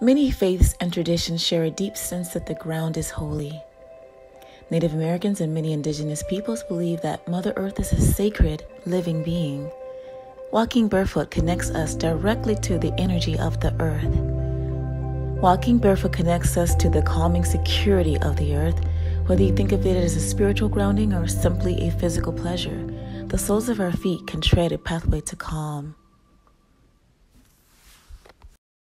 Many faiths and traditions share a deep sense that the ground is holy. Native Americans and many indigenous peoples believe that Mother Earth is a sacred, living being. Walking barefoot connects us directly to the energy of the earth. Walking barefoot connects us to the calming security of the earth, whether you think of it as a spiritual grounding or simply a physical pleasure. The soles of our feet can tread a pathway to calm.